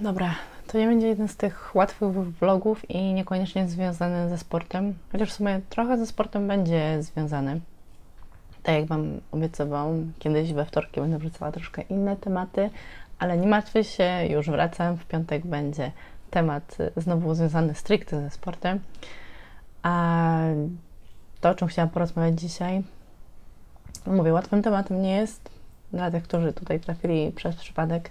Dobra, to nie będzie jeden z tych łatwych vlogów i niekoniecznie związany ze sportem, chociaż w sumie trochę ze sportem będzie związany. Tak jak Wam obiecywałam, kiedyś we wtorki będę wrzucała troszkę inne tematy, ale nie martwcie się, już wracam. W piątek będzie temat znowu związany stricte ze sportem. A to, o czym chciałam porozmawiać dzisiaj, mówię, łatwym tematem nie jest. Dla tych, którzy tutaj trafili przez przypadek,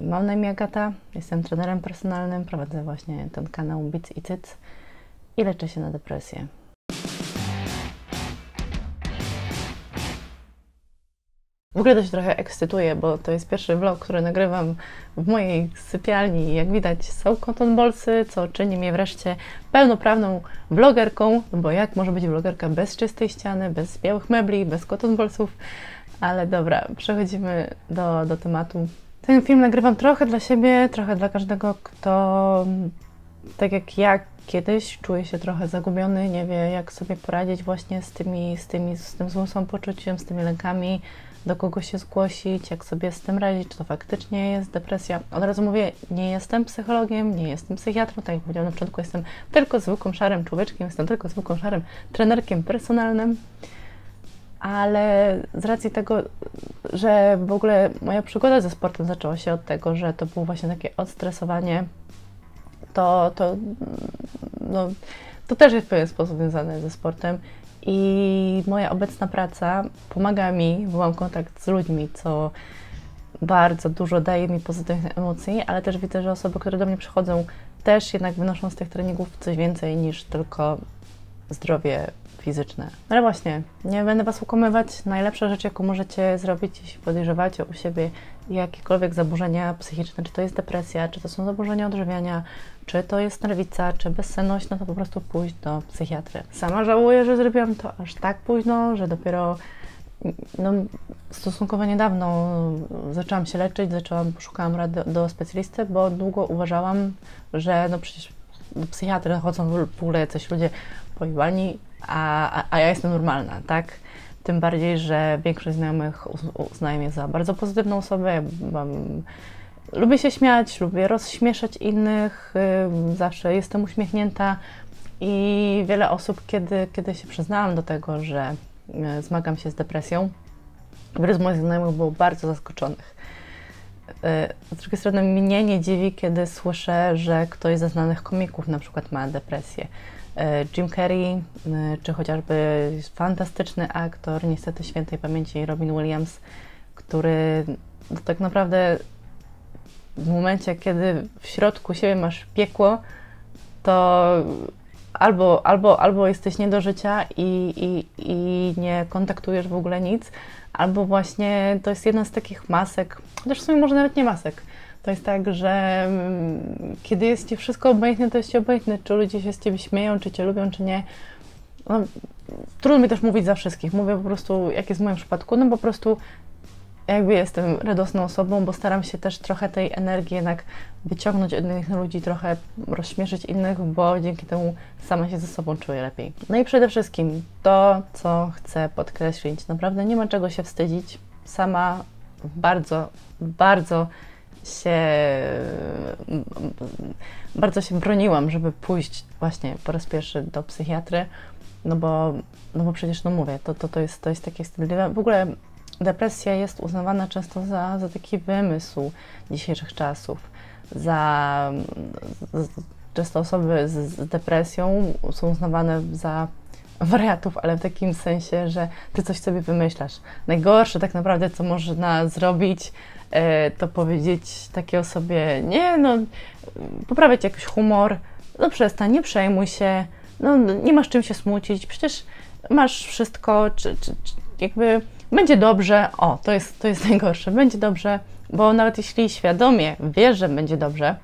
Mam na imię Agata, jestem trenerem personalnym, prowadzę właśnie ten kanał Bits i Cyc i leczę się na depresję. W ogóle to się trochę ekscytuję, bo to jest pierwszy vlog, który nagrywam w mojej sypialni. Jak widać są cotton bolsy, co czyni mnie wreszcie pełnoprawną vlogerką, bo jak może być vlogerka bez czystej ściany, bez białych mebli, bez cotton bolsów? Ale dobra, przechodzimy do, do tematu. Ten film nagrywam trochę dla siebie, trochę dla każdego, kto tak jak ja kiedyś czuje się trochę zagubiony, nie wie jak sobie poradzić właśnie z tymi, z tymi, z tym złym samopoczuciem, z tymi lękami, do kogo się zgłosić, jak sobie z tym radzić, czy to faktycznie jest depresja. Od razu mówię, nie jestem psychologiem, nie jestem psychiatrą, tak jak powiedziałam na początku, jestem tylko zwykłym szarym człowieczkiem, jestem tylko zwykłym szarym trenerkiem personalnym ale z racji tego, że w ogóle moja przygoda ze sportem zaczęła się od tego, że to było właśnie takie odstresowanie, to, to, no, to też jest w pewien sposób związane ze sportem. I moja obecna praca pomaga mi, bo mam kontakt z ludźmi, co bardzo dużo daje mi pozytywnych emocji, ale też widzę, że osoby, które do mnie przychodzą, też jednak wynoszą z tych treningów coś więcej niż tylko zdrowie fizyczne. Ale właśnie, nie będę Was ukłamywać. Najlepsza rzecz, jaką możecie zrobić, jeśli podejrzewacie u siebie jakiekolwiek zaburzenia psychiczne, czy to jest depresja, czy to są zaburzenia odżywiania, czy to jest nerwica, czy bezsenność, no to po prostu pójść do psychiatry. Sama żałuję, że zrobiłam to aż tak późno, że dopiero no, stosunkowo niedawno zaczęłam się leczyć, zaczęłam, poszukałam rady do specjalisty, bo długo uważałam, że no przecież do psychiatry chodzą w ogóle jacyś ludzie pojebani, a, a, ja jestem normalna, tak? Tym bardziej, że większość znajomych uznaje mnie za bardzo pozytywną osobę. Mam, lubię się śmiać, lubię rozśmieszać innych, zawsze jestem uśmiechnięta i wiele osób, kiedy, kiedy się przyznałam do tego, że y, zmagam się z depresją, wiele z moich znajomych było bardzo zaskoczonych. Y, z drugiej strony mnie nie dziwi, kiedy słyszę, że ktoś ze znanych komików na przykład ma depresję. E, Jim Carrey, czy chociażby fantastyczny aktor, niestety świętej pamięci Robin Williams, który no, tak naprawdę w momencie, kiedy w środku siebie masz piekło, to albo, albo, albo jesteś nie do życia i, i, i nie kontaktujesz w ogóle nic, albo właśnie to jest jedna z takich masek, chociaż w sumie może nawet nie masek, to jest tak, że mm, kiedy jest Ci wszystko obojętne, to jest Ci obojętne, czy ludzie się z Ciebie śmieją, czy Cię lubią, czy nie. No, trudno mi też mówić za wszystkich. Mówię po prostu, jak jest w moim przypadku, no po prostu jakby jestem radosną osobą, bo staram się też trochę tej energii jednak wyciągnąć od innych ludzi, trochę rozśmieszyć innych, bo dzięki temu sama się ze sobą czuję lepiej. No i przede wszystkim to, co chcę podkreślić, naprawdę nie ma czego się wstydzić. Sama bardzo, bardzo się bardzo się broniłam, żeby pójść właśnie po raz pierwszy do psychiatry, no bo, no bo przecież, no mówię, to, to, to, jest, to jest takie wstydliwe. W ogóle depresja jest uznawana często za, za taki wymysł dzisiejszych czasów, za często osoby z, z depresją są uznawane za wariatów, ale w takim sensie, że ty coś sobie wymyślasz. Najgorsze tak naprawdę, co można zrobić, to powiedzieć takiej osobie, nie no, poprawiać jakiś humor, no przestań, nie przejmuj się, no nie masz czym się smucić, przecież masz wszystko, czy, czy, czy jakby będzie dobrze, o, to jest, to jest najgorsze, będzie dobrze, bo nawet jeśli świadomie wiesz, że będzie dobrze,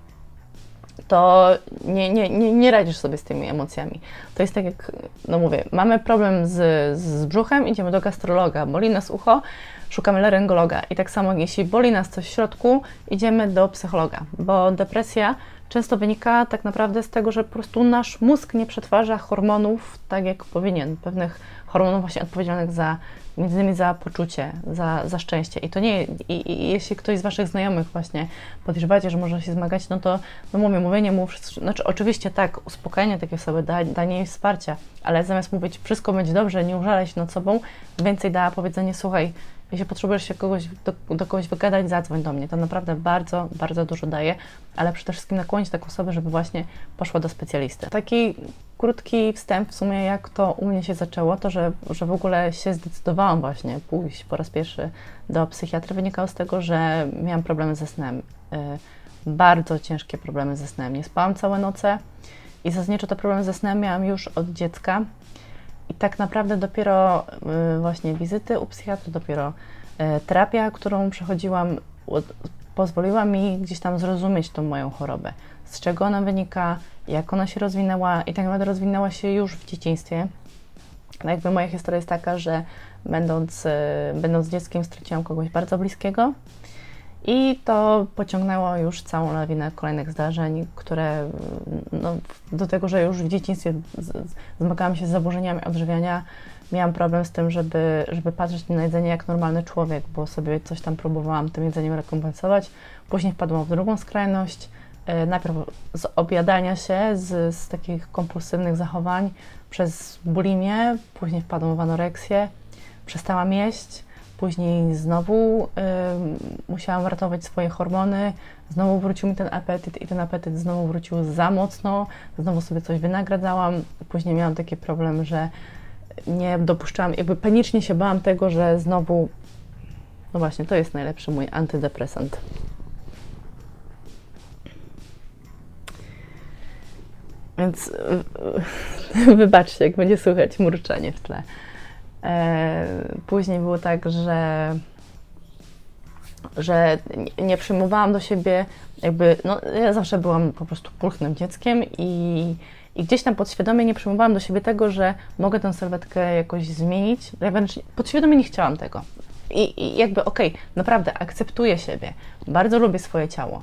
to nie, nie, nie, nie radzisz sobie z tymi emocjami. To jest tak jak, no mówię, mamy problem z, z brzuchem, idziemy do gastrologa, boli nas ucho, szukamy laryngologa. I tak samo, jeśli boli nas coś w środku, idziemy do psychologa, bo depresja często wynika tak naprawdę z tego, że po prostu nasz mózg nie przetwarza hormonów tak, jak powinien. Pewnych hormonów właśnie odpowiedzialnych za, między innymi za poczucie, za, za szczęście. I to nie, i, i jeśli ktoś z Waszych znajomych właśnie podejrzewacie, że może się zmagać, no to no mówię, mówienie mu, znaczy oczywiście tak, uspokajanie takiej osoby, da, danie jej wsparcia, ale zamiast mówić, wszystko będzie dobrze, nie użalaj się nad sobą, więcej da powiedzenie, słuchaj, jeśli potrzebujesz się kogoś, do, do, kogoś wygadać, zadzwoń do mnie. To naprawdę bardzo, bardzo dużo daje, ale przede wszystkim nakłonić taką osobę, żeby właśnie poszła do specjalisty. Taki krótki wstęp w sumie, jak to u mnie się zaczęło, to że, że w ogóle się zdecydowałam właśnie pójść po raz pierwszy do psychiatry, wynikało z tego, że miałam problemy ze snem. Yy, bardzo ciężkie problemy ze snem. Nie spałam całe noce i zasadniczo te problemy ze snem miałam już od dziecka. I tak naprawdę dopiero y, właśnie wizyty u psychiatry, dopiero y, terapia, którą przechodziłam, pozwoliła mi gdzieś tam zrozumieć tą moją chorobę. Z czego ona wynika, jak ona się rozwinęła i tak naprawdę rozwinęła się już w dzieciństwie. No jakby moja historia jest taka, że będąc, y, będąc dzieckiem straciłam kogoś bardzo bliskiego, i to pociągnęło już całą lawinę kolejnych zdarzeń, które no, do tego, że już w dzieciństwie zmagałam się z zaburzeniami odżywiania, miałam problem z tym, żeby, żeby patrzeć na jedzenie jak normalny człowiek, bo sobie coś tam próbowałam tym jedzeniem rekompensować. Później wpadłam w drugą skrajność, e, najpierw z objadania się, z, z takich kompulsywnych zachowań, przez bulimię, później wpadłam w anoreksję, przestałam jeść, Później znowu y, musiałam ratować swoje hormony, znowu wrócił mi ten apetyt i ten apetyt znowu wrócił za mocno, znowu sobie coś wynagradzałam. Później miałam taki problem, że nie dopuszczałam, jakby panicznie się bałam tego, że znowu, no właśnie, to jest najlepszy mój antydepresant. Więc wybaczcie, jak będzie słychać murczenie w tle. E, później było tak, że, że nie przyjmowałam do siebie, jakby, no ja zawsze byłam po prostu pulchnym dzieckiem i, i gdzieś tam podświadomie nie przyjmowałam do siebie tego, że mogę tę serwetkę jakoś zmienić. Wręcz podświadomie nie chciałam tego. I, i jakby okej, okay, naprawdę akceptuję siebie, bardzo lubię swoje ciało,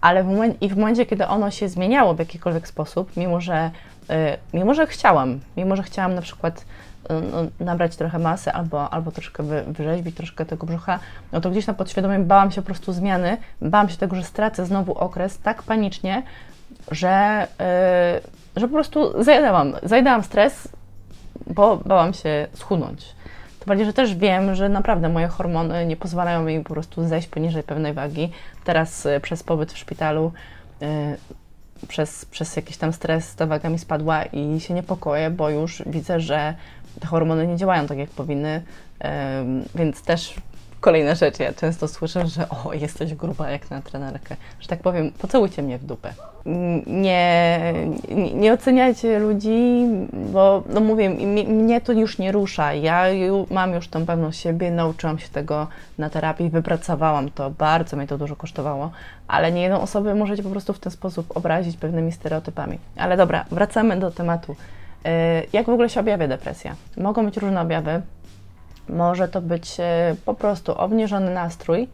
ale w i w momencie, kiedy ono się zmieniało w jakikolwiek sposób, mimo że, y, mimo że chciałam, mimo że chciałam na przykład no, nabrać trochę masy albo, albo troszkę wy, wyrzeźbić troszkę tego brzucha, no to gdzieś na podświadomie bałam się po prostu zmiany, bałam się tego, że stracę znowu okres tak panicznie, że, yy, że po prostu zajadałam, zajadałam stres, bo bałam się schudnąć. Tym bardziej, że też wiem, że naprawdę moje hormony nie pozwalają mi po prostu zejść poniżej pewnej wagi. Teraz yy, przez pobyt w szpitalu yy, przez, przez jakiś tam stres ta waga mi spadła i się niepokoję, bo już widzę, że te hormony nie działają tak, jak powinny, więc też kolejna rzecz, ja często słyszę, że o, jesteś gruba jak na trenerkę, że tak powiem, pocałujcie mnie w dupę. Nie, nie, oceniajcie ludzi, bo no mówię, mnie to już nie rusza. Ja mam już tą pewność siebie, nauczyłam się tego na terapii, wypracowałam to, bardzo mnie to dużo kosztowało, ale nie jedną osobę możecie po prostu w ten sposób obrazić pewnymi stereotypami. Ale dobra, wracamy do tematu jak w ogóle się objawia depresja? Mogą być różne objawy. Może to być y, po prostu obniżony nastrój,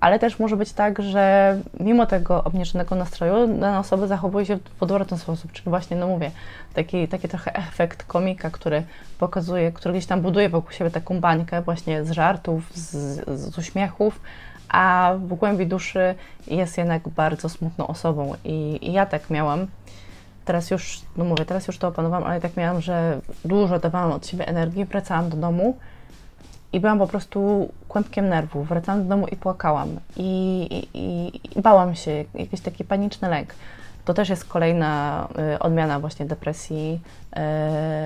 ale też może być tak, że mimo tego obniżonego nastroju dana osoba zachowuje się w odwrotny sposób, czyli właśnie, no mówię, taki, taki trochę efekt komika, który pokazuje, który gdzieś tam buduje wokół siebie taką bańkę właśnie z żartów, z, z uśmiechów, a w głębi duszy jest jednak bardzo smutną osobą i, i ja tak miałam teraz już, no mówię, teraz już to opanowałam, ale tak miałam, że dużo dawałam od siebie energii, wracałam do domu i byłam po prostu kłębkiem nerwów. Wracałam do domu i płakałam i, i, i bałam się, jakiś taki paniczny lęk. To też jest kolejna y, odmiana właśnie depresji, y,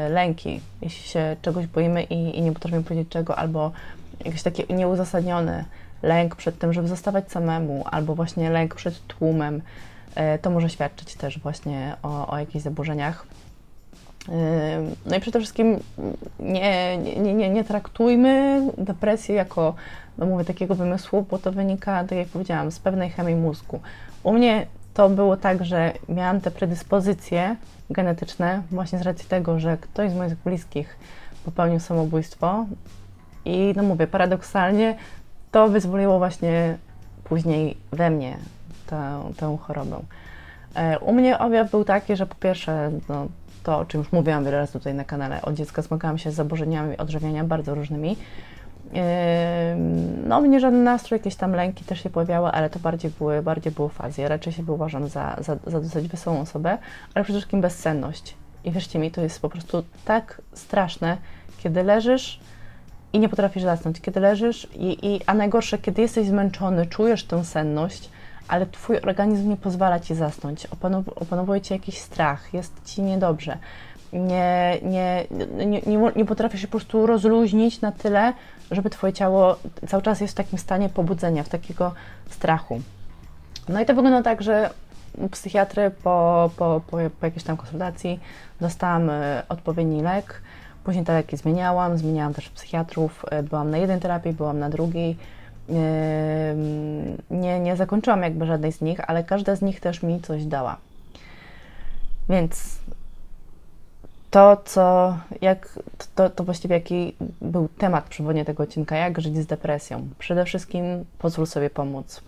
lęki. Jeśli się czegoś boimy i, i nie potrafimy powiedzieć czego, albo jakiś taki nieuzasadniony lęk przed tym, żeby zostawać samemu, albo właśnie lęk przed tłumem, to może świadczyć też właśnie o, o jakichś zaburzeniach. E, no i przede wszystkim nie, nie, nie, nie traktujmy depresji jako, no mówię, takiego wymysłu, bo to wynika, tak jak powiedziałam, z pewnej chemii mózgu. U mnie to było tak, że miałam te predyspozycje genetyczne właśnie z racji tego, że ktoś z moich bliskich popełnił samobójstwo i no mówię, paradoksalnie to wyzwoliło właśnie później we mnie tę, tę chorobę. E, u mnie objaw był taki, że po pierwsze, no, to o czym już mówiłam wiele razy tutaj na kanale, od dziecka zmagałam się z zaburzeniami odżywiania bardzo różnymi. No, mnie żaden nastrój, jakieś tam lęki też się pojawiały, ale to bardziej były, bardziej było fazy. Ja raczej siebie uważam za, za, za dosyć wesołą osobę, ale przede wszystkim bezsenność. I wierzcie mi, to jest po prostu tak straszne, kiedy leżysz i nie potrafisz zasnąć, kiedy leżysz, i, i, a najgorsze, kiedy jesteś zmęczony, czujesz tę senność, ale twój organizm nie pozwala ci zasnąć. Opanow, opanowuje ci jakiś strach, jest ci niedobrze. Nie, nie, nie, nie, nie potrafisz się po prostu rozluźnić na tyle, żeby twoje ciało cały czas jest w takim stanie pobudzenia, w takiego strachu. No i to wygląda tak, że psychiatry po, po, po, po jakiejś tam konsultacji dostałam e, odpowiedni lek. Później te leki zmieniałam, zmieniałam też psychiatrów. E, byłam na jednej terapii, byłam na drugiej. Nie, nie zakończyłam jakby żadnej z nich, ale każda z nich też mi coś dała. Więc to, co, jak, to, to właściwie jaki był temat przewodnie tego odcinka, jak żyć z depresją. Przede wszystkim pozwól sobie pomóc.